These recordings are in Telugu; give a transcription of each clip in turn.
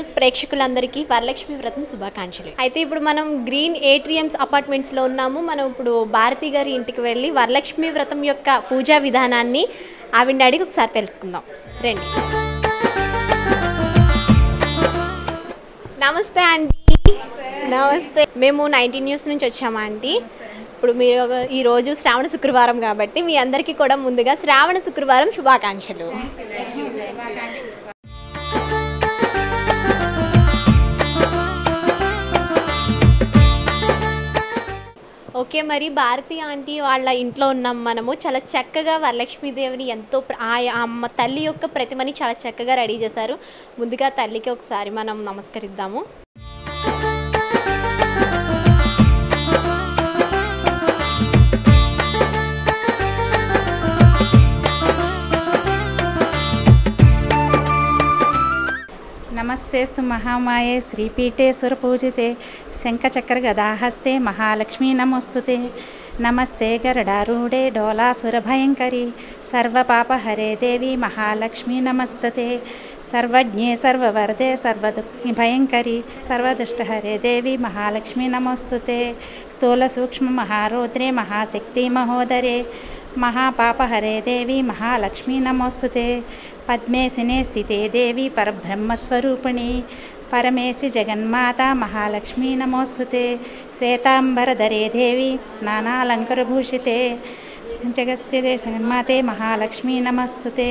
న్యూస్ ప్రేక్షకులందరికీ వరలక్ష్మి వ్రతం శుభాకాంక్షలు. అయితే ఇప్పుడు మనం గ్రీన్ ఏట్రియంస్ అపార్ట్మెంట్స్లో ఉన్నాము. మనం ఇప్పుడు భారతి గారి ఇంటికి వెళ్ళి వరలక్ష్మి వ్రతం యొక్క పూజా విధానాన్ని ఆవిడని అడిగి ఒకసారి తెలుసుకుందాం. రండి. నమస్తే ఆంటీ నమస్తే. మేము నైన్టీన్ న్యూస్ నుంచి వచ్చామా ఆంటీ ఇప్పుడు మీరు ఈరోజు శ్రావణ శుక్రవారం కాబట్టి మీ అందరికీ కూడా ముందుగా శ్రావణ శుక్రవారం శుభాకాంక్షలు. ఓకే మరి భారతి ఆంటీ వాళ్ళ ఇంట్లో ఉన్నాం మనము. చాలా చక్కగా వరలక్ష్మీదేవిని ఎంతో ప్ర- ఆ అమ్మ తల్లి యొక్క ప్రతిమని చాలా చక్కగా రెడీ చేశారు. ముందుగా తల్లికి ఒకసారి మనం నమస్కరిద్దాము. नमस्तेस्तु महामाये श्रीपीठे सुरपूजिते शङ्खचक्रगदाहस्ते महालक्ष्मी नमोऽस्तुते। नमस्ते गरुडारूढे डोलासुरभयङ्करी, सर्वपापहरे देवी महालक्ष्मी नमस्तते। सर्वज्ञे सर्ववरदे सर्वदुःखिभयङ्करी सर्वदुष्टहरे देवी महालक्ष्मी नमोऽस्तुते। महाशक्ति महोदरे महापापहरे देवी महालक्ष्मी नमोस्तुते। पद्मे सिने स्थिते देवी परब्रह्मस्वरूपिणी। परमेश जगन्माता महालक्ष्मी नमोस्तुते। श्वेतांबरधरे देवी नानालङ्करभूषिते। जगस्थिते जगन्माते महालक्ष्मी नमस्ते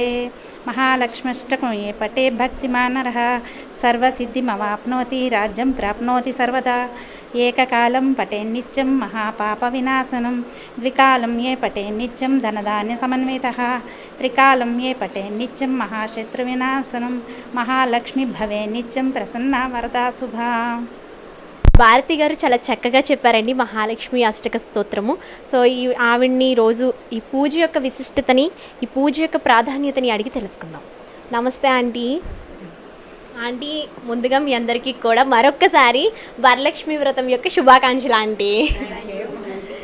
महालक्ष्मष्टक ये पटे भक्तिमानरः। सर्वसिद्धिमवाप्नोति राज्यम प्राप्नोति सर्वदा। ఏకకాలం పటే నిత్యం మహాపాప వినాశనం ద్వికాలం ఏ పటే నిత్యం ధనధాన్య సమన్విత. త్రికాలం ఏ పటే నిత్యం మహాశత్రు వినాశనం మహాలక్ష్మి భవే నిత్యం ప్రసన్న వరదా శుభా. భారతి గారు చాలా చక్కగా చెప్పారండి మహాలక్ష్మి అష్టక స్తోత్రము. సో ఈ ఆవిడ్ని రోజు ఈ పూజ యొక్క విశిష్టతని ఈ పూజ యొక్క ప్రాధాన్యతని అడిగి తెలుసుకుందాం. నమస్తే ఆంటీ. ఆంటీ ముందుగా మీ అందరికీ కూడా మరొక్కసారి వరలక్ష్మి వ్రతం యొక్క శుభాకాంక్షలు ఆంటీ.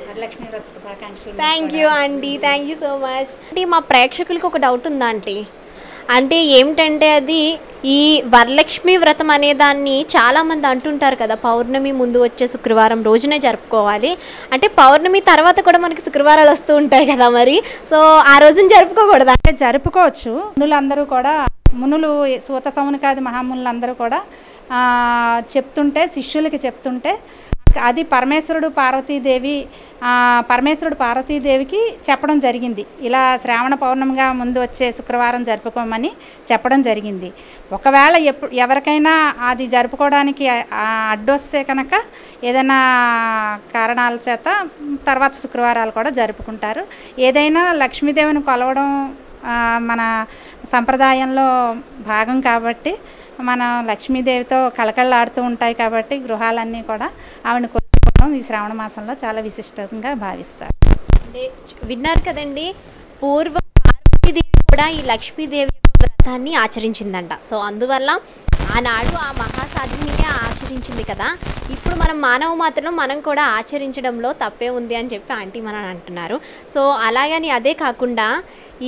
వరలక్ష్మి వ్రత శుభాకాంక్షలు thank you aunty. Thank you so much అంటే మా ప్రేక్షకులకు ఒక డౌట్ ఉందా ఆంటీ? అంటే ఏమిటంటే అది ఈ వరలక్ష్మి వ్రతం అనే దాన్ని చాలామంది అంటుంటారు కదా పౌర్ణమి ముందు వచ్చే శుక్రవారం రోజునే జరుపుకోవాలి. అంటే పౌర్ణమి తర్వాత కూడా మనకి శుక్రవారాలు వస్తూ ఉంటాయి కదా మరి. సో ఆ రోజున జరుపుకోకూడదా? అంటే జరుపుకోవచ్చు. మునులందరూ కూడా మునులు సూత సౌనకాది మహామునులందరూ కూడా చెప్తుంటే శిష్యులకి చెప్తుంటే అది పరమేశ్వరుడు పార్వతీదేవి పరమేశ్వరుడు పార్వతీదేవికి చెప్పడం జరిగింది. ఇలా శ్రావణ పౌర్ణమిగా ముందు వచ్చే శుక్రవారం జరుపుకోమని చెప్పడం జరిగింది. ఒకవేళ ఎప్పుడు ఎవరికైనా అది జరుపుకోవడానికి అడ్డొస్తే కనుక ఏదైనా కారణాల చేత తర్వాత శుక్రవారాలు కూడా జరుపుకుంటారు. ఏదైనా లక్ష్మీదేవిని కొలవడం మన సంప్రదాయంలో భాగం కాబట్టి మన లక్ష్మీదేవితో కళకళలాడుతూ ఉంటాయి కాబట్టి గృహాలన్నీ కూడా ఆవిడని కొలుచుకోవడం ఈ శ్రావణ మాసంలో చాలా విశిష్టంగా భావిస్తారు. విన్నారు కదండి పూర్వం పార్వతీదేవి కూడా ఈ లక్ష్మీదేవి వ్రతాన్ని ఆచరించిందంట. సో అందువల్ల ఆనాడు ఆ మహాసాధినిగా ఆచరించింది కదా. ఇప్పుడు మనం మానవ మాత్రం మనం కూడా ఆచరించడంలో తప్పే ఉంది అని చెప్పి ఆంటీ మన అంటున్నారు. సో అలాగని అదే కాకుండా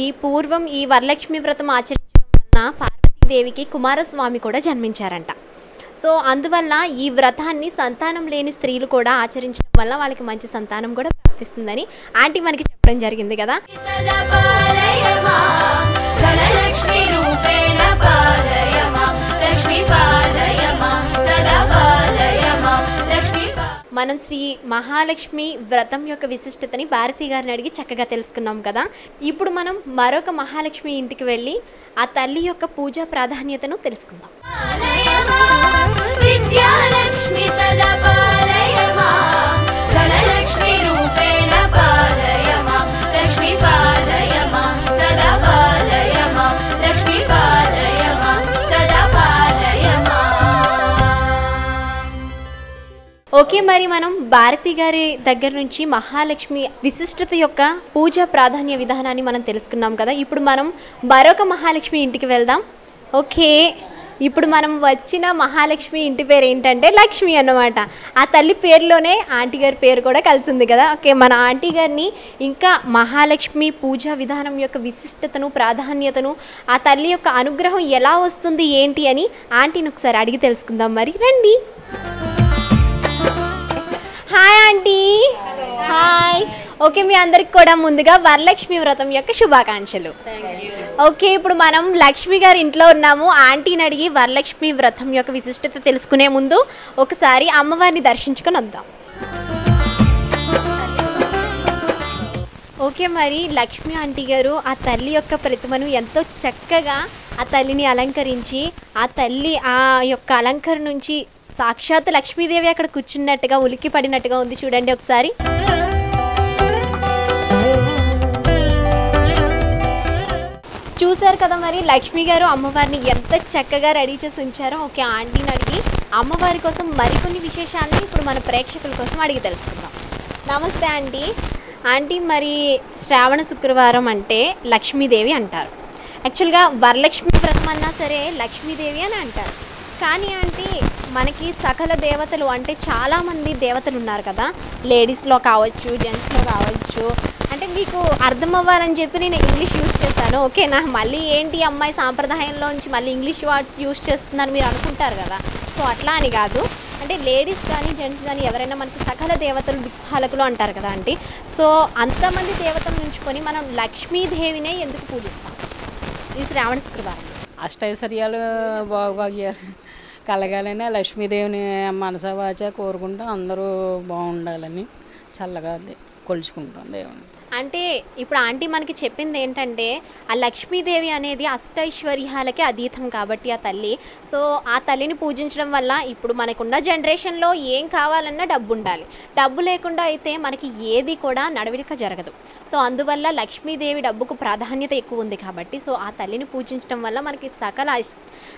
ఈ పూర్వం ఈ వరలక్ష్మి వ్రతం ఆచరించడం వలన పార్వతీదేవికి కుమారస్వామి కూడా జన్మించారంట. సో అందువల్ల ఈ వ్రతాన్ని సంతానం లేని స్త్రీలు కూడా ఆచరించడం వల్ల వాళ్ళకి మంచి సంతానం కూడా ప్రాప్తిస్తుందని ఆంటీ మనకి చెప్పడం జరిగింది కదా. మనం శ్రీ మహాలక్ష్మి వ్రతం యొక్క విశిష్టతని భారతి గారిని అడిగి చక్కగా తెలుసుకున్నాం కదా. ఇప్పుడు మనం మరొక మహాలక్ష్మి ఇంటికి వెళ్ళి ఆ తల్లి యొక్క పూజా ప్రాధాన్యతను తెలుసుకుందాం. విద్యాలక్ష్మి సదా పాలయమా ధనలక్ష్మి రూపేణ పాలయమా? లక్ష్మీ పాల ఓకే మరి మనం భారతి గారి దగ్గర నుంచి మహాలక్ష్మి విశిష్టత యొక్క పూజ ప్రాధాన్య విధానాన్ని మనం తెలుసుకున్నాం కదా. ఇప్పుడు మనం మరొక మహాలక్ష్మి ఇంటికి వెళ్దాం. ఓకే ఇప్పుడు మనం వచ్చిన మహాలక్ష్మి ఇంటి పేరు ఏంటంటే లక్ష్మి అన్నమాట. ఆ తల్లి పేరులోనే ఆంటీ గారి పేరు కూడా కలిసింది కదా. ఓకే మన ఆంటీ గారిని ఇంకా మహాలక్ష్మి పూజా విధానం యొక్క విశిష్టతను ప్రాధాన్యతను ఆ తల్లి యొక్క అనుగ్రహం ఎలా వస్తుంది ఏంటి అని ఆంటీని ఒకసారి అడిగి తెలుసుకుందాం. మరి రండి. హాయ్ ఆంటీ హాయ్ ఓకే మీ అందరికి కూడా ముందుగా వరలక్ష్మి వ్రతం యొక్క శుభాకాంక్షలు. ఓకే ఇప్పుడు మనం లక్ష్మి గారి ఇంట్లో ఉన్నాము. ఆంటీని అడిగి వరలక్ష్మి వ్రతం యొక్క విశిష్టత తెలుసుకునే ముందు ఒకసారి అమ్మవారిని దర్శించుకొని వద్దాం. ఓకే మరి లక్ష్మి ఆంటీ గారు ఆ తల్లి యొక్క ప్రతిమను ఎంతో చక్కగా ఆ తల్లిని అలంకరించి ఆ తల్లి ఆ యొక్క అలంకరణ నుంచి సాక్షాత్ లక్ష్మీదేవి అక్కడ కూర్చున్నట్టుగా ఉలిక్కి పడినట్టుగా ఉంది చూడండి ఒకసారి. చూశారు కదా మరి లక్ష్మి గారు అమ్మవారిని ఎంత చక్కగా రెడీ చేసి ఉంచారో ఓకే ఆంటీని అడిగి అమ్మవారి కోసం మరికొన్ని విశేషాలని ఇప్పుడు మన ప్రేక్షకుల కోసం అడిగి తెలుసుకుందాం. నమస్తే ఆంటీ. ఆంటీ మరి శ్రావణ శుక్రవారం అంటే లక్ష్మీదేవి అంటారు. యాక్చువల్గా వరలక్ష్మి వ్రతం అన్నా సరే లక్ష్మీదేవి అని అంటారు. కానీ ఆంటీ మనకి సకల దేవతలు అంటే చాలామంది దేవతలు ఉన్నారు కదా. లేడీస్లో కావచ్చు జెంట్స్లో కావచ్చు. అంటే మీకు అర్థం అవ్వాలని చెప్పి నేను ఇంగ్లీష్ యూస్ చేస్తాను ఓకేనా మళ్ళీ ఏంటి అమ్మాయి సాంప్రదాయంలో నుంచి మళ్ళీ ఇంగ్లీష్ వర్డ్స్ యూస్ చేస్తున్నారు మీరు అనుకుంటారు కదా. సో అట్లా అని కాదు. అంటే లేడీస్ కానీ జెంట్స్ కానీ ఎవరైనా మనకి సకల దేవతలు దిక్పాలకులు అంటారు కదా ఆంటీ. సో అంతమంది దేవతలు నుంచుకొని మనం లక్ష్మీదేవినే ఎందుకు పూజిస్తాం? ఈ శ్రావణ శుక్రవారం. అష్టైశ్వర్యాలు బాగుబాగ్యాలు కలగాలని లక్ష్మీదేవిని మనసవాచ కోరుకుంటూ అందరూ బాగుండాలని చల్లగా కొలుచుకుంటాం దేవుని అంటే ఇప్పుడు ఆంటీ మనకి చెప్పింది ఏంటంటే ఆ లక్ష్మీదేవి అనేది అష్టైశ్వర్యాలకే అతీతం కాబట్టి ఆ తల్లి. సో ఆ తల్లిని పూజించడం వల్ల ఇప్పుడు మనకున్న జనరేషన్లో ఏం కావాలన్నా డబ్బు ఉండాలి డబ్బు లేకుండా అయితే మనకి ఏది కూడా నడవడిక జరగదు. సో అందువల్ల లక్ష్మీదేవి డబ్బుకు ప్రాధాన్యత ఎక్కువ ఉంది కాబట్టి సో ఆ తల్లిని పూజించడం వల్ల మనకి సకల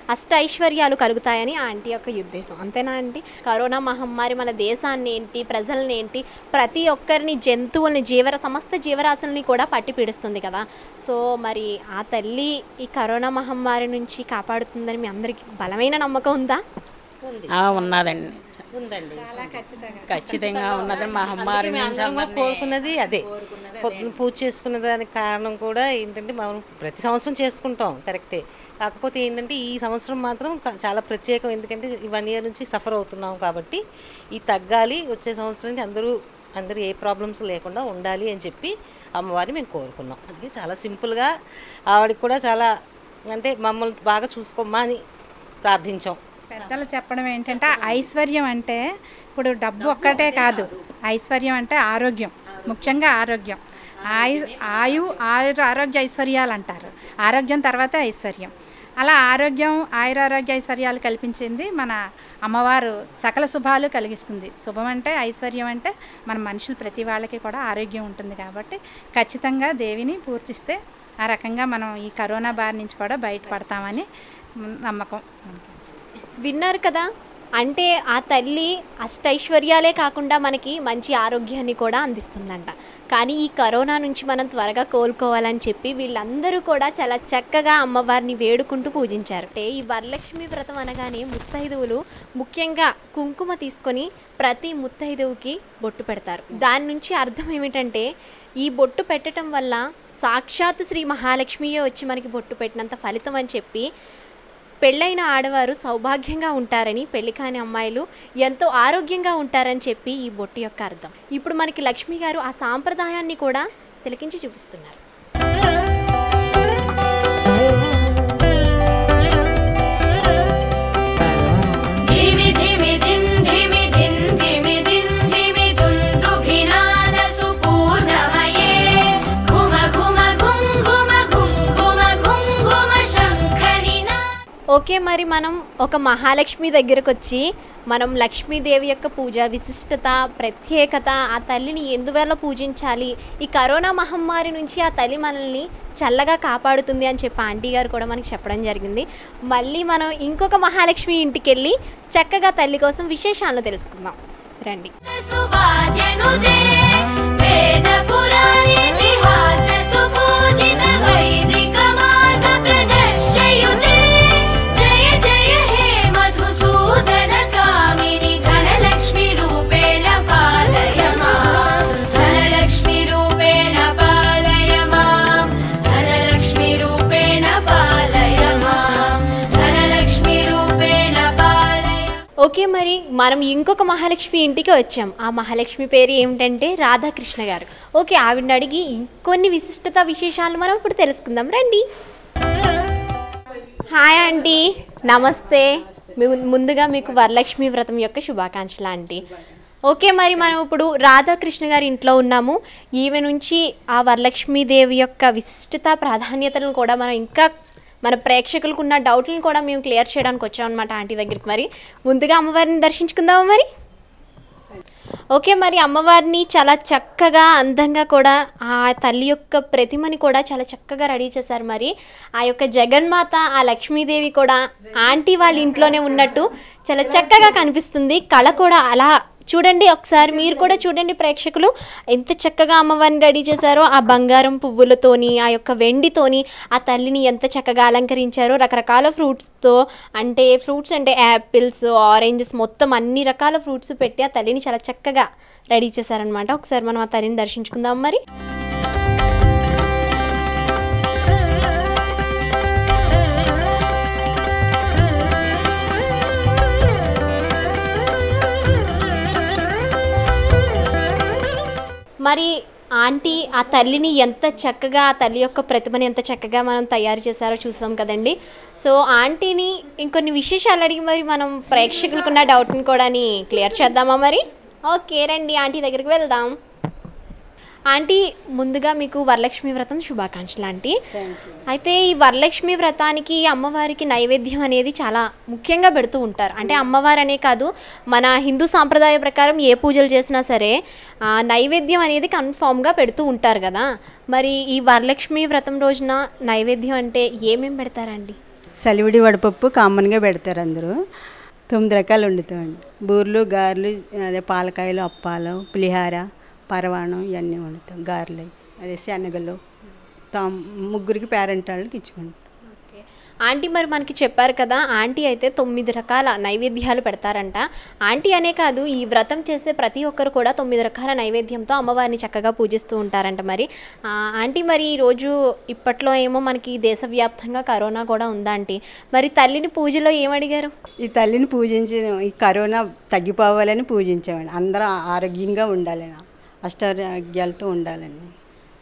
అష్టైశ్వర్యాలు కలుగుతాయని ఆ ఆంటీ యొక్క ఉద్దేశం. అంతేనా ఆంటీ? కరోనా మహమ్మారి మన దేశాన్ని ఏంటి ప్రజల్ని ఏంటి ప్రతి ఒక్కరిని జంతువుల్ని జీవర సమస్త జీవరాశుల్ని కూడా పట్టి పీడిస్తుంది కదా. సో మరి ఆ తల్లి ఈ కరోనా మహమ్మారి నుంచి కాపాడుతుందని మీ అందరికి బలమైన నమ్మకం ఉందా? ఆ, ఉన్నదండి. ఉందండి. ఖచ్చితంగా. ఉన్నదని మహమ్మారి కోరుకున్నది అదే. పొద్దున పూజ చేసుకున్న దానికి కారణం కూడా ఏంటంటే మనం ప్రతి సంవత్సరం చేసుకుంటాం కరెక్టే. కాకపోతే ఏంటంటే ఈ సంవత్సరం మాత్రం చాలా ప్రత్యేకం. ఎందుకంటే ఈ వన్ ఇయర్ నుంచి సఫర్ అవుతున్నాం కాబట్టి ఈ తగ్గాలి. వచ్చే సంవత్సరానికి అందరూ అందరూ ఏ ప్రాబ్లమ్స్ లేకుండా ఉండాలి అని చెప్పి అమ్మవారిని మేము కోరుకున్నాం. అది చాలా సింపుల్గా ఆవిడకి కూడా చాలా అంటే మమ్మల్ని బాగా చూసుకోమ్మా అని ప్రార్థించాం. పెద్దలు చెప్పడం ఏంటంటే ఐశ్వర్యం అంటే ఇప్పుడు డబ్బు ఒక్కటే కాదు. ఐశ్వర్యం అంటే ఆరోగ్యం. ముఖ్యంగా ఆరోగ్యం. ఆయు ఆయు ఆయుర ఆరోగ్య ఐశ్వర్యాలు అంటారు. ఆరోగ్యం తర్వాత ఐశ్వర్యం. అలా ఆరోగ్యం ఆయురారోగ్య ఐశ్వర్యాలు కల్పించింది మన అమ్మవారు. సకల శుభాలు కలిగిస్తుంది. శుభం అంటే ఐశ్వర్యం అంటే మన మనుషులు ప్రతి వాళ్ళకి కూడా ఆరోగ్యం ఉంటుంది కాబట్టి ఖచ్చితంగా దేవిని పూర్తిస్తే ఆ రకంగా మనం ఈ కరోనా బారి నుంచి కూడా బయటపడతామని నమ్మకం. విన్నారు కదా? అంటే ఆ తల్లి అష్టైశ్వర్యాలే కాకుండా మనకి మంచి ఆరోగ్యాన్ని కూడా అందిస్తుందంట. కానీ ఈ కరోనా నుంచి మనం త్వరగా కోలుకోవాలని చెప్పి వీళ్ళందరూ కూడా చాలా చక్కగా అమ్మవారిని వేడుకుంటూ పూజించారు. అంటే ఈ వరలక్ష్మి వ్రతం అనగానే ముత్తైదువులు ముఖ్యంగా కుంకుమ తీసుకొని ప్రతి ముత్తైదువుకి బొట్టు పెడతారు. దాని నుంచి అర్థం ఏమిటంటే ఈ బొట్టు పెట్టడం వల్ల సాక్షాత్ శ్రీ మహాలక్ష్మియే వచ్చి మనకి బొట్టు పెట్టినంత ఫలితం అని చెప్పి పెళ్ళైన ఆడవారు సౌభాగ్యంగా ఉంటారని పెళ్ళి కాని అమ్మాయిలు ఎంతో ఆరోగ్యంగా ఉంటారని చెప్పి ఈ బొట్టు యొక్క అర్థం. ఇప్పుడు మనకి లక్ష్మి గారు ఆ సాంప్రదాయాన్ని కూడా తిలకించి చూపిస్తున్నారు. ఓకే మరి మనం ఒక మహాలక్ష్మి దగ్గరకు వచ్చి మనం లక్ష్మీదేవి యొక్క పూజ విశిష్టత ప్రత్యేకత ఆ తల్లిని ఎందువల్ల పూజించాలి? ఈ కరోనా మహమ్మారి నుంచి ఆ తల్లి మనల్ని చల్లగా కాపాడుతుంది అని చెప్పి ఆంటీ గారు కూడా మనకి చెప్పడం జరిగింది. మళ్ళీ మనం ఇంకొక మహాలక్ష్మి ఇంటికి వెళ్ళి చక్కగా తల్లి కోసం విశేషాలను తెలుసుకుందాం. రండి. వేద ఓకే మరి మనం ఇంకొక మహాలక్ష్మి ఇంటికి వచ్చాం. ఆ మహాలక్ష్మి పేరు ఏమిటంటే రాధాకృష్ణ గారు. ఓకే ఆవిడని అడిగి ఇంకొన్ని విశిష్టత విశేషాలు మనం ఇప్పుడు తెలుసుకుందాం. రండి. Hi aunty. నమస్తే. ముందుగా మీకు వరలక్ష్మి వ్రతం యొక్క శుభాకాంక్షలు ఆంటీ. ఓకే మరి మనం ఇప్పుడు రాధాకృష్ణ గారి ఇంట్లో ఉన్నాము. ఈమె నుంచి ఆ వరలక్ష్మీదేవి యొక్క విశిష్టత ప్రాధాన్యతలను కూడా మనం ఇంకా మన ప్రేక్షకులకు ఉన్న డౌట్లను కూడా మేము క్లియర్ చేయడానికి వచ్చాం అనమాట ఆంటీ దగ్గరికి. మరి ముందుగా అమ్మవారిని దర్శించుకుందామా మరి? ఓకే మరి అమ్మవారిని చాలా చక్కగా అందంగా కూడా ఆ తల్లి యొక్క ప్రతిమని కూడా చాలా చక్కగా రెడీ చేశారు మరి. ఆ యొక్క జగన్మాత ఆ లక్ష్మీదేవి కూడా ఆంటీ వాళ్ళ ఇంట్లోనే ఉన్నట్టు చాలా చక్కగా కనిపిస్తుంది. కళ కూడా అలా చూడండి ఒకసారి మీరు కూడా చూడండి ప్రేక్షకులు. ఎంత చక్కగా అమ్మవారిని రెడీ చేశారో ఆ బంగారం పువ్వులతోని ఆ యొక్క వెండితోని ఆ తల్లిని ఎంత చక్కగా అలంకరించారో రకరకాల ఫ్రూట్స్తో అంటే ఫ్రూట్స్ అంటే యాపిల్స్ ఆరెంజెస్ మొత్తం అన్ని రకాల ఫ్రూట్స్ పెట్టి ఆ తల్లిని చాలా చక్కగా రెడీ చేశారనమాట ఒకసారి మనం ఆ తల్లిని దర్శించుకుందాం మరి. మరి ఆంటీ ఆ తల్లిని ఎంత చక్కగా ఆ తల్లి యొక్క ప్రతిభని ఎంత చక్కగా మనం తయారు చేశారో చూసాం కదండి. సో ఆంటీని ఇంకొన్ని విశేషాలు అడిగి మరి మనం ప్రేక్షకులకున్న డౌట్ని కూడా క్లియర్ చేద్దామా మరి? ఓకే రండి. ఆంటీ దగ్గరికి వెళ్దాం. ఆంటీ ముందుగా మీకు వరలక్ష్మి వ్రతం శుభాకాంక్షలు ఆంటీ. అయితే ఈ వరలక్ష్మి వ్రతానికి అమ్మవారికి నైవేద్యం అనేది చాలా ముఖ్యంగా పెడుతూ ఉంటారు. అంటే అమ్మవారు అనే కాదు మన హిందూ సాంప్రదాయ ప్రకారం ఏ పూజలు చేసినా సరే నైవేద్యం అనేది కన్ఫామ్గా పెడుతూ ఉంటారు కదా. మరి ఈ వరలక్ష్మి వ్రతం రోజున నైవేద్యం అంటే ఏమేమి పెడతారండి? సలివిడి వడపప్పు కామన్గా పెడతారు అందరూ. తొమ్మిది రకాలు వండుతామండి. బూర్లు గారెలు అదే పాలకాయలు అప్పాలు పులిహార పరవాణం ఇవన్నీ వండుతాం గారెలు అదే శనగలు. తాం ముగ్గురికి పేరెంట్ వాళ్ళకి ఇచ్చుకుంటాం. ఆంటీ మరి మనకి చెప్పారు కదా ఆంటీ అయితే తొమ్మిది రకాల నైవేద్యాలు పెడతారంట. ఆంటీ అనే కాదు ఈ వ్రతం చేసే ప్రతి ఒక్కరు కూడా తొమ్మిది రకాల నైవేద్యంతో అమ్మవారిని చక్కగా పూజిస్తూ ఉంటారంట మరి. ఆంటీ మరి ఈరోజు ఇప్పట్లో ఏమో మనకి దేశవ్యాప్తంగా కరోనా కూడా ఉందా ఆంటీ? మరి తల్లిని పూజలో ఏమడిగారు ఈ తల్లిని పూజించి ఈ కరోనా తగ్గిపోవాలని పూజించామండి అందరూ ఆరోగ్యంగా ఉండాలని అష్టారోగ్యాలతో ఉండాలండి.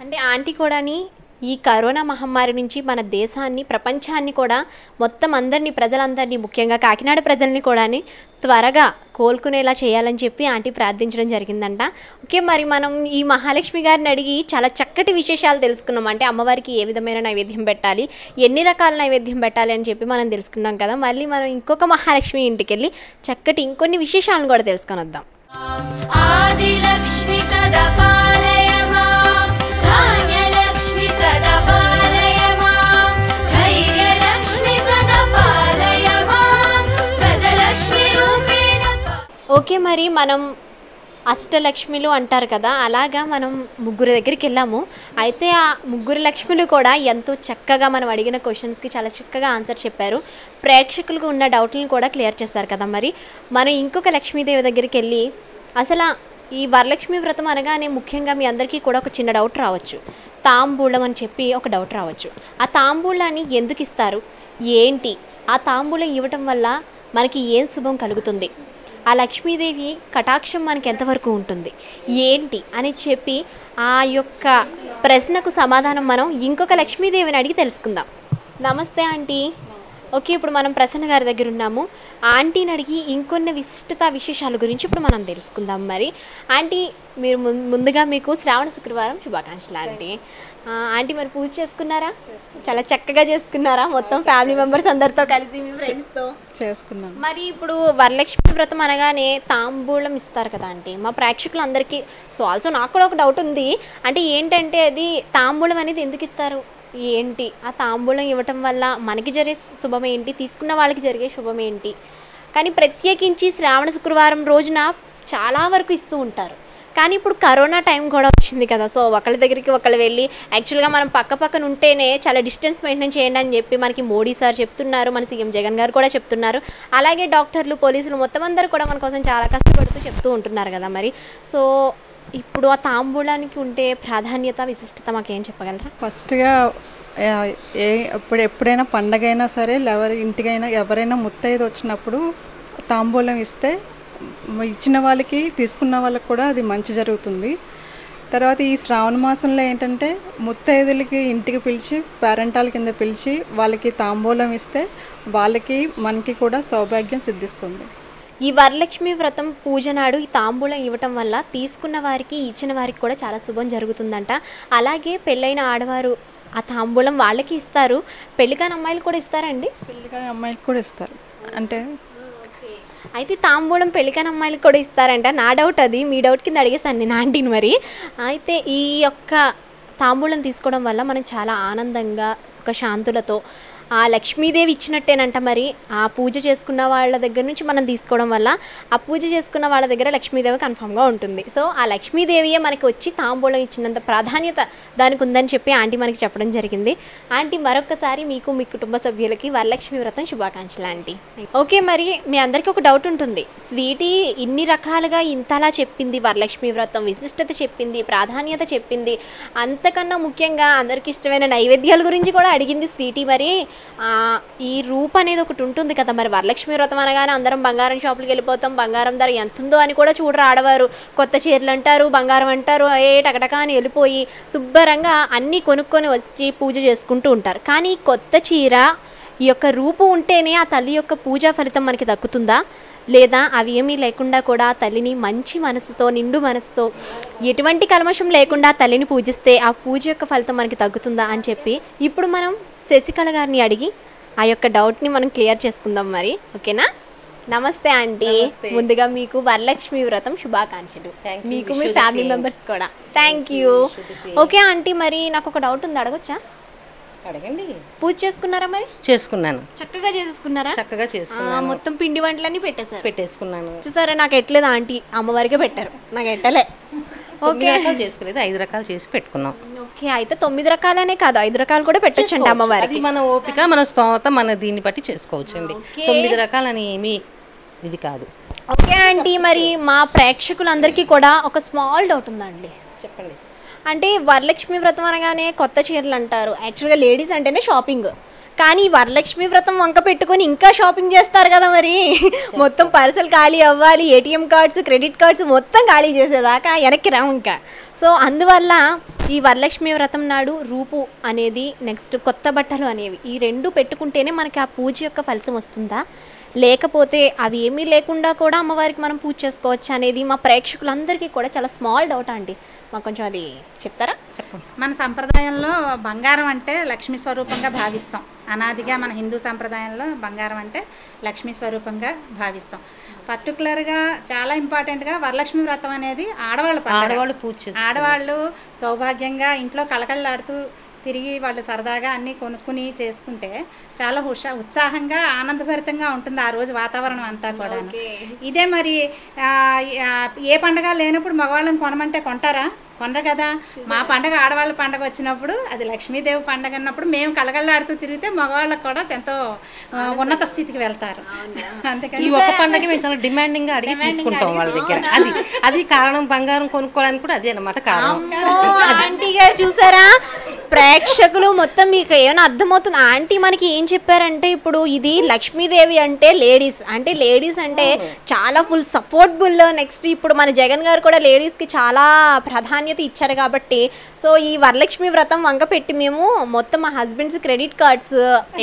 అంటే ఆంటీ కూడాని ఈ కరోనా మహమ్మారి నుంచి మన దేశాన్ని ప్రపంచాన్ని కూడా మొత్తం అందరినీ ప్రజలందరినీ ముఖ్యంగా కాకినాడ ప్రజల్ని కూడాని త్వరగా కోలుకునేలా చేయాలని చెప్పి ఆంటీ ప్రార్థించడం జరిగిందంట. ఓకే మరి మనం ఈ మహాలక్ష్మి గారిని అడిగి చాలా చక్కటి విశేషాలు తెలుసుకున్నాం. అంటే అమ్మవారికి ఏ విధమైన నైవేద్యం పెట్టాలి ఎన్ని రకాల నైవేద్యం పెట్టాలి అని చెప్పి మనం తెలుసుకున్నాం కదా. మళ్ళీ మనం ఇంకొక మహాలక్ష్మి ఇంటికి వెళ్ళి చక్కటి ఇంకొన్ని విశేషాలను కూడా తెలుసుకొని వద్దాం आदिलक्ष्मि सदा पालय मां धान्यलक्ष्मि सदा पालय मां धैर्यलक्ष्मि सदा पालय मां गजलक्ष्मि रूपेण पा- ఓకే మరి మనం అష్టలక్ష్మిలు అంటారు కదా అలాగా మనం ముగ్గురు దగ్గరికి వెళ్ళాము. అయితే ఆ ముగ్గురు లక్ష్మిలు కూడా ఎంతో చక్కగా మనం అడిగిన క్వశ్చన్స్కి చాలా చక్కగా ఆన్సర్ చెప్పారు. ప్రేక్షకులకు ఉన్న డౌట్లను కూడా క్లియర్ చేస్తారు కదా మరి. మనం ఇంకొక లక్ష్మీదేవి దగ్గరికి వెళ్ళి అసలు ఈ వరలక్ష్మి వ్రతం అనగానే ముఖ్యంగా మీ అందరికీ కూడా ఒక చిన్న డౌట్ రావచ్చు. తాంబూలం అని చెప్పి ఒక డౌట్ రావచ్చు. ఆ తాంబూలాన్ని ఎందుకు ఇస్తారు? ఏంటి? ఆ తాంబూలం ఇవ్వటం వల్ల మనకి ఏం శుభం కలుగుతుంది? ఆ లక్ష్మీదేవి కటాక్షం మనకి ఎంతవరకు ఉంటుంది? ఏంటి? అని చెప్పి ఆ యొక్క ప్రశ్నకు సమాధానం మనం ఇంకొక లక్ష్మీదేవిని అడిగి తెలుసుకుందాం. నమస్తే ఆంటీ. ఓకే ఇప్పుడు మనం ప్రసన్న గారి దగ్గర ఉన్నాము. ఆంటీని అడిగి ఇంకొన్ని విశిష్టత విశేషాల గురించి ఇప్పుడు మనం తెలుసుకుందాం మరి. ఆంటీ మీరు ముందుగా మీకు శ్రావణ శుక్రవారం శుభాకాంక్షలు ఆంటీ. ఆంటీ మరి పూజ చేసుకున్నారా? చాలా చక్కగా చేసుకున్నారా? మొత్తం ఫ్యామిలీ మెంబర్స్ అందరితో కలిసి మీ ఫ్రెండ్స్తో చేసుకున్నాను మరి ఇప్పుడు వరలక్ష్మి వ్రతం అనగానే తాంబూలం ఇస్తారు కదా ఆంటీ. మా ప్రేక్షకులందరికీ సో ఆల్సో నాకు కూడా ఒక డౌట్ ఉంది. అంటే ఏంటంటే అది తాంబూలం అనేది ఎందుకు ఇస్తారు? ఏంటి? ఆ తాంబూలం ఇవ్వటం వల్ల మనకి జరిగే శుభం ఏంటి? తీసుకున్న వాళ్ళకి జరిగే శుభం ఏంటి? కానీ ప్రత్యేకించి శ్రావణ శుక్రవారం రోజున చాలా వరకు ఇస్తూ ఉంటారు. కానీ ఇప్పుడు కరోనా టైం కూడా వచ్చింది కదా. సో ఒకళ్ళ దగ్గరికి ఒకళ్ళు వెళ్ళి యాక్చువల్గా మనం పక్క పక్కన ఉంటేనే చాలా డిస్టెన్స్ మెయింటైన్ చేయండి అని చెప్పి మనకి మోడీ సార్ చెప్తున్నారు మన సీఎం జగన్ గారు కూడా చెప్తున్నారు. అలాగే డాక్టర్లు పోలీసులు మొత్తం అందరూ కూడా మన కోసం చాలా కష్టపడుతూ చెప్తూ ఉంటున్నారు కదా మరి. సో ఇప్పుడు ఆ తాంబూలానికి ఉంటే ప్రాధాన్యత విశిష్టత మాకేం చెప్పగలరా? ఫస్ట్గా ఏ ఎప్పుడు ఎప్పుడైనా పండగైనా సరే ఎవరి ఇంటికైనా ఎవరైనా ముత్తైదు వచ్చినప్పుడు తాంబూలం ఇస్తే ఇచ్చిన వాళ్ళకి తీసుకున్న వాళ్ళకి కూడా అది మంచి జరుగుతుంది. తర్వాత ఈ శ్రావణ మాసంలో ఏంటంటే ముత్తైదులకి ఇంటికి పిలిచి పేరెంటాల కింద పిలిచి వాళ్ళకి తాంబూలం ఇస్తే వాళ్ళకి మనకి కూడా సౌభాగ్యం సిద్ధిస్తుంది. ఈ వరలక్ష్మి వ్రతం పూజ నాడు ఈ తాంబూలం ఇవ్వటం వల్ల తీసుకున్న వారికి ఇచ్చిన వారికి కూడా చాలా శుభం జరుగుతుందంట. అలాగే పెళ్ళైన ఆడవారు ఆ తాంబూలం వాళ్ళకి ఇస్తారు. పెళ్ళికాని అమ్మాయిలు కూడా ఇస్తారండి పెళ్ళిగా అమ్మాయికి కూడా ఇస్తారు. అంటే అయితే తాంబూలం పెళ్ళికాని అమ్మాయిలకు కూడా ఇస్తారంట. నా డౌట్ అది. మీ డౌట్ కింద అడిగేసాను నేను ఆంటీని మరి. అయితే ఈ యొక్క తాంబూలం తీసుకోవడం వల్ల మనం చాలా ఆనందంగా సుఖశాంతులతో ఆ లక్ష్మీదేవి ఇచ్చినట్టేనంట మరి. ఆ పూజ చేసుకున్న వాళ్ళ దగ్గర నుంచి మనం తీసుకోవడం వల్ల ఆ పూజ చేసుకున్న వాళ్ళ దగ్గర లక్ష్మీదేవి కన్ఫామ్గా ఉంటుంది. సో ఆ లక్ష్మీదేవియే మనకి వచ్చి తాంబూలం ఇచ్చినంత ప్రాధాన్యత దానికి ఉందని చెప్పి ఆంటీ మనకి చెప్పడం జరిగింది. ఆంటీ మరొకసారి మీకు మీ కుటుంబ సభ్యులకి వరలక్ష్మి వ్రతం శుభాకాంక్షలు ఆంటీ. ఓకే మరి మీ అందరికీ ఒక డౌట్ ఉంటుంది. స్వీటీ ఇన్ని రకాలుగా ఇంతలా చెప్పింది వరలక్ష్మి వ్రతం విశిష్టత చెప్పింది ప్రాధాన్యత చెప్పింది అంతకన్నా ముఖ్యంగా అందరికి ఇష్టమైన నైవేద్యాల గురించి కూడా అడిగింది స్వీటీ మరి. ఈ రూప్ అనేది ఒకటి ఉంటుంది కదా. మరి వరలక్ష్మి వ్రతం అనగానే అందరం బంగారం షాపులకు వెళ్ళిపోతాం. బంగారం ధర ఎంత ఉందో అని కూడా చూడరు ఆడవారు. కొత్త చీరలు అంటారు బంగారం అంటారు ఏ టకటక అని వెళ్ళిపోయి శుభ్రంగా అన్నీ కొనుక్కొని వచ్చి పూజ చేసుకుంటూ ఉంటారు. కానీ కొత్త చీర ఈ యొక్క రూపు ఉంటేనే ఆ తల్లి యొక్క పూజా ఫలితం మనకి దక్కుతుందా? లేదా అవి ఏమీ లేకుండా కూడా తల్లిని మంచి మనసుతో నిండు మనసుతో ఎటువంటి కల్మషం లేకుండా తల్లిని పూజిస్తే ఆ పూజ యొక్క ఫలితం మనకి తగ్గుతుందా అని చెప్పి ఇప్పుడు మనం శశికళ గారిని అడిగి ఆ యొక్క డౌట్ని మనం క్లియర్ చేసుకుందాం మరి ఓకేనా? నమస్తే ఆంటీ. ముందుగా మీకు వరలక్ష్మి వ్రతం శుభాకాంక్షలు. మీకు మీ ఫ్యామిలీ. మెంబర్స్ కూడా. Thank you. ఓకే ఆంటీ మరి నాకు ఒక డౌట్ ఉంది. అడగొచ్చా? అడగండి. పూజ చేసుకున్నారా మరి? చేసుకున్నాను. చక్కగా చేసేసుకున్నారా? చక్కగా చేసుకున్నాను. మొత్తం పిండి వంటలన్నీ పెట్టేశారు. పెట్టేసుకున్నాను. చూసారా నాకు ఎట్లేదు ఆంటీ. అమ్మవారికే పెట్టారు. నాకు ఎట్టలే. తొమ్మిది ఓకే. రకాలు చేసుకోలేదు ఐదు రకాలు చేసి పెట్టుకున్నాం. ఓకే అయితే తొమ్మిది రకాలనే కాదు ఐదు రకాలు కూడా పెట్టొచ్చండి. అమ్మవారికి. మన ఓపిక మన స్తోమత మన దీన్ని బట్టి చేసుకోవచ్చండి. తొమ్మిది రకాలని ఏమీ ఇది కాదు. ఓకే ఆంటీ మరి మా ప్రేక్షకులందరికీ కూడా ఒక స్మాల్ డౌట్ ఉందండి. చెప్పండి. అంటే వరలక్ష్మి వ్రతం అనగానే కొత్త చీరలు అంటారు. యాక్చువల్గా లేడీస్ అంటేనే షాపింగ్. కానీ వరలక్ష్మి వ్రతం వంక పెట్టుకొని ఇంకా షాపింగ్ చేస్తారు కదా మరి. మొత్తం పర్సలు ఖాళీ అవ్వాలి ఏటీఎం కార్డ్స్ క్రెడిట్ కార్డ్స్ మొత్తం ఖాళీ చేసేదాకా వెనక్కి రావు ఇంకా. సో అందువల్ల ఈ వరలక్ష్మి వ్రతం నాడు రూపు అనేది నెక్స్ట్ కొత్త బట్టలు అనేవి ఈ రెండు పెట్టుకుంటేనే మనకి ఆ పూజ యొక్క ఫలితం వస్తుందా? లేకపోతే అవి ఏమీ లేకుండా కూడా అమ్మవారికి మనం పూజ చేసుకోవచ్చు అనేది మా ప్రేక్షకులందరికీ కూడా చాలా స్మాల్ డౌట్ అండి. మాకు కొంచెం అది చెప్తారా? మన సంప్రదాయంలో బంగారం అంటే లక్ష్మీ స్వరూపంగా భావిస్తాం. అనాదిగా మన హిందూ సంప్రదాయంలో బంగారం అంటే లక్ష్మీ స్వరూపంగా భావిస్తాం. పర్టికులర్గా చాలా ఇంపార్టెంట్గా వరలక్ష్మి వ్రతం అనేది ఆడవాళ్ళ. ఆడవాళ్ళు పూజ. ఆడవాళ్ళు సౌభాగ్యంగా ఇంట్లో కళకళలాడుతూ తిరిగి వాళ్ళు సరదాగా అన్నీ కొనుక్కుని చేసుకుంటే చాలా హుషా ఉత్సాహంగా ఆనందభరితంగా ఉంటుంది ఆ రోజు వాతావరణం అంతా కూడా ఇదే మరి ఏ పండగ లేనప్పుడు మగవాళ్ళని కొనమంటే కొంటారా? కొనరు కదా. మా పండగ ఆడవాళ్ళ పండగ వచ్చినప్పుడు అది లక్ష్మీదేవి పండగ అన్నప్పుడు మేము కలగళ్ళాడుతూ తిరిగితే మగవాళ్ళకు కూడా ఎంతో ఉన్నత స్థితికి వెళ్తారు. ఈ అందుకని ఒక పండగ మేము చాలా డిమాండింగ్గా అడిగి తీసుకుంటాం వాళ్ళ దగ్గర. అది అది కారణం బంగారం కొనుక్కోవడానికి కూడా అదే అన్నమాట కారణం. ఆంటీ గారు చూసారా? ప్రేక్షకులు మొత్తం మీకు ఏమైనా అర్థమవుతుంది? ఆంటీ మనకి ఏం చెప్పారంటే ఇప్పుడు ఇది లక్ష్మీదేవి అంటే లేడీస్. అంటే లేడీస్ అంటే చాలా ఫుల్ సపోర్టబుల్. నెక్స్ట్ ఇప్పుడు మన జగన్ గారు కూడా లేడీస్కి చాలా ప్రాధాన్యత ఇచ్చారు కాబట్టి. సో ఈ వరలక్ష్మి వ్రతం వంక పెట్టి మేము మొత్తం మా హస్బెండ్స్ క్రెడిట్ కార్డ్స్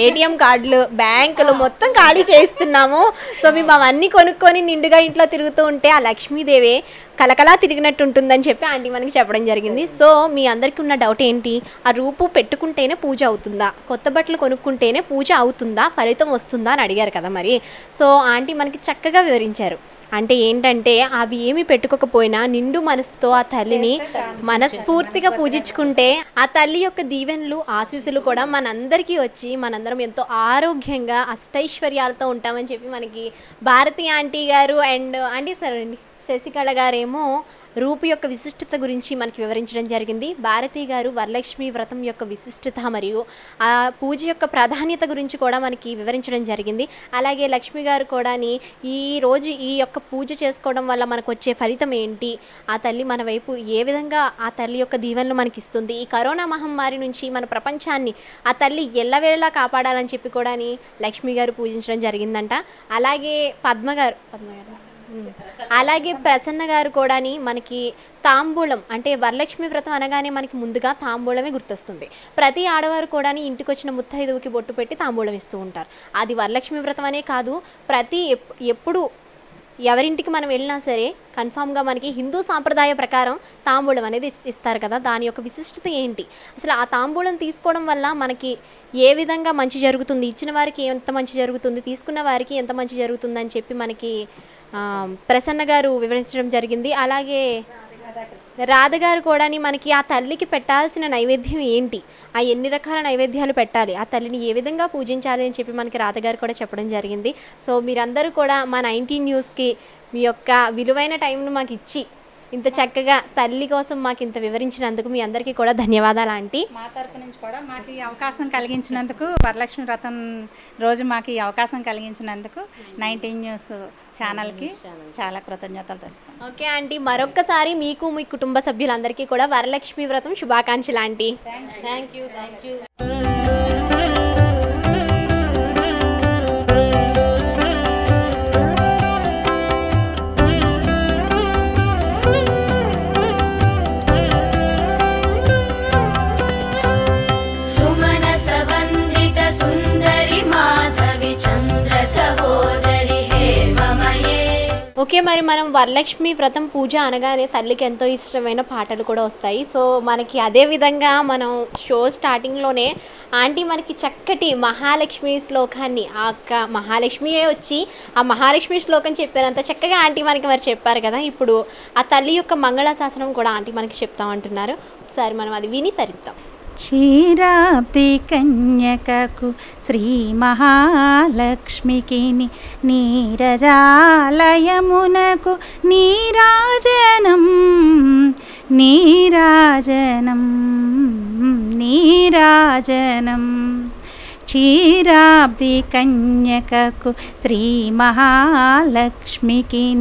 ఏటీఎం కార్డులు బ్యాంకులు మొత్తం ఖాళీ చేయిస్తున్నాము. సో మేము అవన్నీ కొనుక్కొని నిండుగా ఇంట్లో తిరుగుతూ ఉంటే ఆ లక్ష్మీదేవి కలకలా తిరిగినట్టు ఉంటుందని చెప్పి ఆంటీ మనకి చెప్పడం జరిగింది. సో మీ అందరికీ ఉన్న డౌట్ ఏంటి? ఆ రూపు పెట్టుకుంటేనే పూజ అవుతుందా? కొత్త బట్టలు కొనుక్కుంటేనే పూజ అవుతుందా? ఫలితం వస్తుందా అని అడిగారు కదా మరి. సో ఆంటీ మనకి చక్కగా వివరించారు. అంటే ఏంటంటే అవి ఏమి పెట్టుకోకపోయినా నిండు మనసుతో ఆ తల్లిని మనస్ఫూర్తిగా పూజించుకుంటే ఆ తల్లి యొక్క దీవెనలు ఆశీస్సులు కూడా మనందరికీ వచ్చి మనందరం ఎంతో ఆరోగ్యంగా అష్టైశ్వర్యాలతో ఉంటామని చెప్పి మనకి భారతి ఆంటీ గారు అండ్ ఆంటీ సార్ అండి. శశికళ గారేమో రూపు యొక్క విశిష్టత గురించి మనకి వివరించడం జరిగింది. భారతి గారు వరలక్ష్మి వ్రతం యొక్క విశిష్టత మరియు ఆ పూజ యొక్క ప్రాధాన్యత గురించి కూడా మనకి వివరించడం జరిగింది. అలాగే లక్ష్మి గారు కూడాని ఈ రోజు ఈ యొక్క పూజ చేసుకోవడం వల్ల మనకు వచ్చే ఫలితం ఏంటి? ఆ తల్లి మన వైపు ఏ విధంగా ఆ తల్లి యొక్క దీవెనలు మనకి ఇస్తుంది? ఈ కరోనా మహమ్మారి నుంచి మన ప్రపంచాన్ని ఆ తల్లి ఎల్లవేళలా కాపాడాలని చెప్పి కూడా లక్ష్మి గారు పూజించడం జరిగిందంట. అలాగే పద్మ గారు పద్మ గారు. అలాగే ప్రసన్న గారు కూడాని మనకి తాంబూలం అంటే వరలక్ష్మి వ్రతం అనగానే మనకి ముందుగా తాంబూలమే గుర్తొస్తుంది. ప్రతి ఆడవారు కూడాని ఇంటికి వచ్చిన ముత్తైదువుకి బొట్టు పెట్టి తాంబూలం ఇస్తూ ఉంటారు. అది వరలక్ష్మి వ్రతం అనే కాదు ప్రతి ఎప్పుడు ఎవరింటికి మనం వెళ్ళినా సరే కన్ఫామ్గా మనకి హిందూ సాంప్రదాయ ప్రకారం తాంబూలం అనేది ఇస్తారు కదా. దాని యొక్క విశిష్టత ఏంటి? అసలు ఆ తాంబూలం తీసుకోవడం వల్ల మనకి ఏ విధంగా మంచి జరుగుతుంది? ఇచ్చిన వారికి ఎంత మంచి జరుగుతుంది? తీసుకున్న వారికి ఎంత మంచి జరుగుతుంది అని చెప్పి మనకి ప్రసన్న గారు వివరించడం జరిగింది. అలాగే రాధగారు కూడా మనకి ఆ తల్లికి పెట్టాల్సిన నైవేద్యం ఏంటి? ఆ ఎన్ని రకాల నైవేద్యాలు పెట్టాలి? ఆ తల్లిని ఏ విధంగా పూజించాలి అని చెప్పి మనకి రాధగారు కూడా చెప్పడం జరిగింది. సో మీరందరూ కూడా మా నైన్టీన్ న్యూస్కి మీ యొక్క విలువైన టైంను మాకు ఇచ్చి ఇంత చక్కగా తల్లి కోసం మాకు ఇంత వివరించినందుకు మీ అందరికీ కూడా ధన్యవాదాలు ఆంటీ. మా తరపు నుంచి కూడా మాకు ఈ అవకాశం కలిగించినందుకు వరలక్ష్మి వ్రతం రోజు మాకు ఈ అవకాశం కలిగించినందుకు నైన్టీన్ న్యూస్ ఛానల్కి చాలా కృతజ్ఞతలు ఓకే ఆంటీ. మరొక్కసారి మీకు మీ కుటుంబ సభ్యులందరికీ కూడా వరలక్ష్మి వ్రతం శుభాకాంక్షలు aunty. Thank you thank you okay మరి మనం వరలక్ష్మి వ్రతం పూజ అనగానే తల్లికి ఎంతో ఇష్టమైన పాటలు కూడా వస్తాయి. సో మనకి అదే విధంగా మనం షో స్టార్టింగ్లోనే ఆంటీ మనకి చక్కటి మహాలక్ష్మి శ్లోకాన్ని ఆ యొక్క మహాలక్ష్మియే వచ్చి ఆ మహాలక్ష్మి శ్లోకం చెప్పారంత చక్కగా ఆంటీ మనకి మరి చెప్పారు కదా. ఇప్పుడు ఆ తల్లి యొక్క మంగళాశాసనం కూడా ఆంటీ మనకి చెప్తామంటున్నారు. ఒకసారి మనం అది విని తరిద్దాం. క్షీరాబ్ది కన్యకకు శ్రీ మహాలక్ష్మికి నీరజాలయమునకు నీరాజనం నీరాజనం నీరాజనం. క్షీరాబ్ది కన్యకకు శ్రీ మహాలక్ష్మికి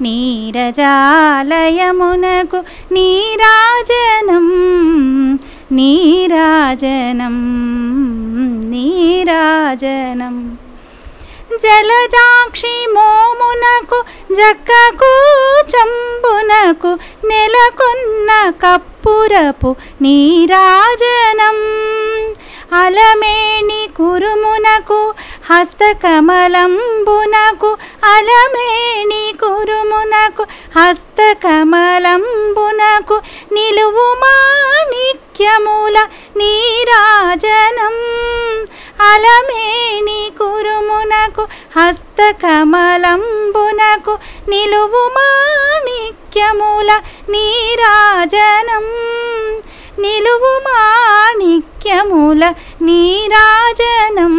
నీరజాలయమునకు నీరాజనం నీరాజనం నీరాజనం. జలజాక్షి మోమునకు జక్కకు చంబునకు నెలకొన్న కప్పురపు నీరాజనం. అలమేణి కురుమునకు హస్తకమలంబునకు అలమేణి కురుమునకు హస్తకమలంబునకు నిలువు మాణిక్యముల నీరాజనం. అలమేణి కురుమునకు హస్తకమలంబునకు నిలువు మాణిక్యముల నీరాజనం. నిలువు మాణిక్యముల నీరాజనం.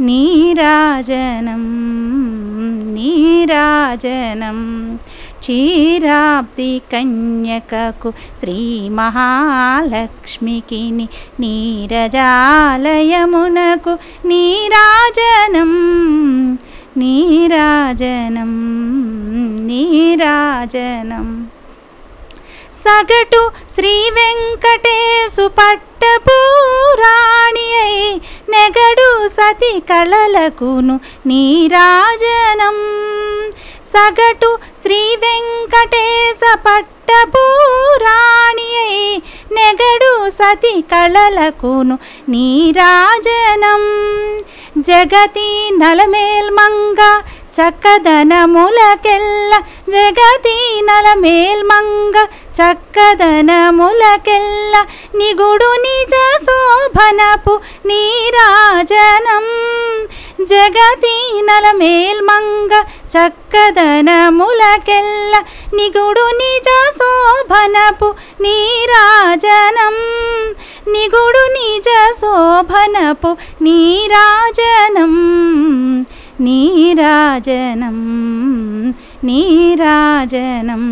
నీరాజనం నీరాజనం. క్షీరాబ్ది కన్యకకు శ్రీ మహాలక్ష్మికి నీరజాలయమునకు నీరాజనం. నీరాజనం. నీరాజనం. సగటు శ్రీ వెంకటేశు పట్టపురాణి అయి నెగడు సతి కళలకును నీరాజనం. సగటు శ్రీ వెంకటేశ పట్టపురాణి అయి నెగడు సతి కళలకును నీరాజనం. జగతి నలమేల్మంగ చక్కదనములకెల్ల జగతి నలమేల్మంగ చక్కదనములకెల్ల నిగుడు నిజ శోభనపు నీరాజనం. జగతి నలమేల్మంగ చక్కదనములకెల్ల నిగుడు నిజ శోభనపు నీరాజనం. నిగుడు నిజ శోభనపు నీరాజనం. నీరాజనం నీరాజనం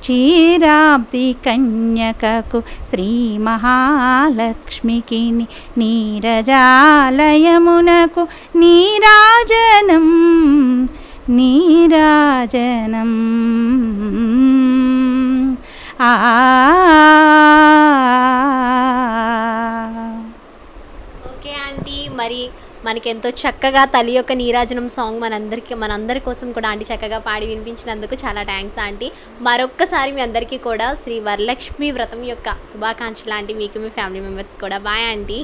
క్షీరాబ్ది కన్యకకు శ్రీ మహాలక్ష్మికి నీరజాలయమునకు నీరాజనం నీరాజనం ఆ ఓకే ఆంటీ మరి మనకి ఎంతో చక్కగా తల్లి యొక్క నీరాజనం సాంగ్ మనందరికీ మనందరి కోసం కూడా ఆంటీ చక్కగా పాడి వినిపించినందుకు చాలా థ్యాంక్స్ ఆంటీ. మరొక్కసారి మీ అందరికీ కూడా శ్రీ వరలక్ష్మి వ్రతం యొక్క శుభాకాంక్షలు ఆంటీ. మీకు మీ ఫ్యామిలీ మెంబర్స్ కూడా. Bye aunty.